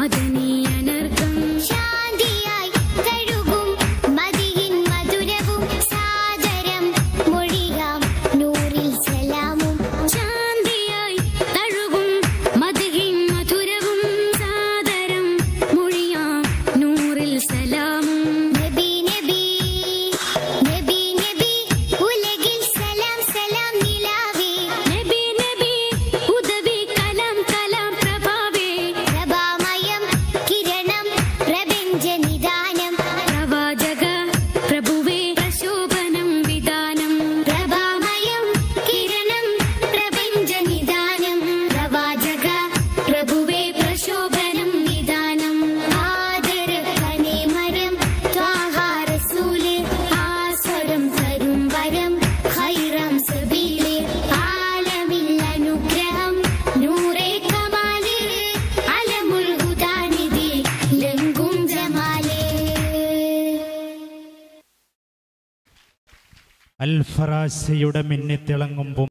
I dinner. അൽഫറാശയുടെ മിന്നിത്തിളങ്ങും